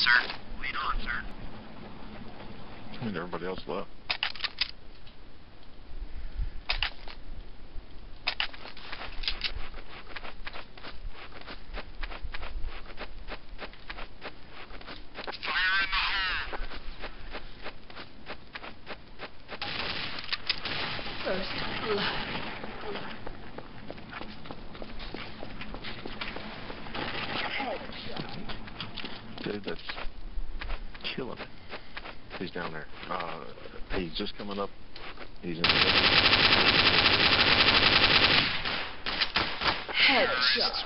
sir. Lead on, sir. And everybody else left. Fire in! First blood. Dude, that's killing it. He's down there. Uh, he's just coming up. He's in the Headshot.